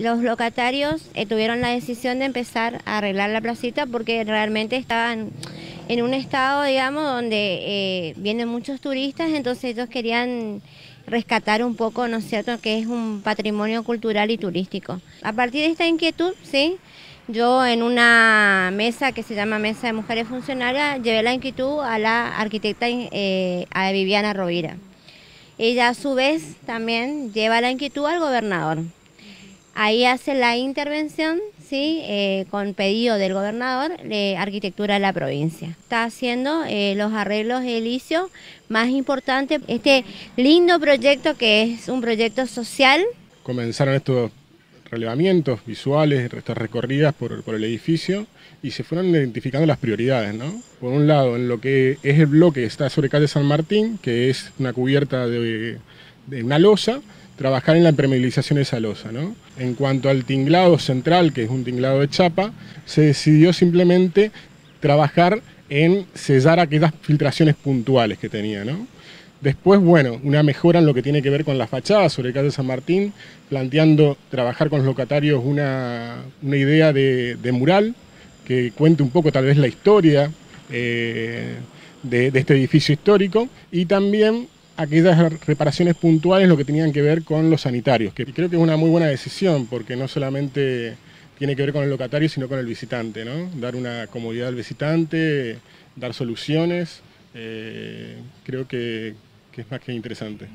los locatarios eh, tuvieron la decisión de empezar a arreglar la placita porque realmente estaban en un estado, digamos, donde eh, vienen muchos turistas, entonces ellos querían rescatar un poco, ¿no es cierto?, que es un patrimonio cultural y turístico. A partir de esta inquietud, sí, yo en una mesa que se llama Mesa de Mujeres Funcionarias llevé la inquietud a la arquitecta eh, a Viviana Rovira. Ella a su vez también lleva la inquietud al gobernador. Ahí hace la intervención, ¿sí? Eh, con pedido del gobernador, de arquitectura de la provincia. Está haciendo eh, los arreglos edilicios más importantes, este lindo proyecto que es un proyecto social. Comenzaron estos relevamientos visuales, estas recorridas por, el edificio y se fueron identificando las prioridades, ¿no? Por un lado, en lo que es el bloque que está sobre calle San Martín, que es una cubierta de, de una losa, trabajar en la impermeabilización de esa losa, ¿no? En cuanto al tinglado central, que es un tinglado de chapa, se decidió simplemente trabajar en sellar aquellas filtraciones puntuales que tenía, ¿no? Después, bueno, una mejora en lo que tiene que ver con la fachada sobre calle San Martín, planteando trabajar con los locatarios una, idea de, mural que cuente un poco tal vez la historia eh, de, este edificio histórico y también aquellas reparaciones puntuales lo que tenían que ver con los sanitarios, que creo que es una muy buena decisión porque no solamente tiene que ver con el locatario, sino con el visitante, ¿no? Dar una comodidad al visitante, dar soluciones, eh, creo que, que es más que interesante.